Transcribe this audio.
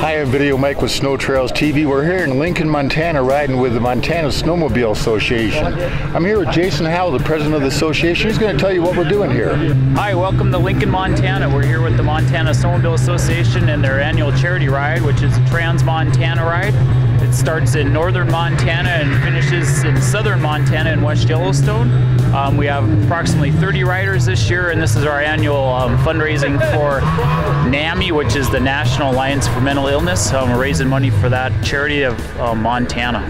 Hi, I'm Video Mike with Snow Trails TV. We're here in Lincoln, Montana, riding with the Montana Snowmobile Association. I'm here with Jason Howell, the president of the association. He's going to tell you what we're doing here. Hi, welcome to Lincoln, Montana. We're here with the Montana Snowmobile Association and their annual charity ride, which is a Trans Montana ride. Starts in northern Montana and finishes in southern Montana in West Yellowstone. Um, we have approximately 30 riders this year, and this is our annual um, fundraising for NAMI, which is the National Alliance for Mental Illness. Um, we're raising money for that charity of uh, Montana.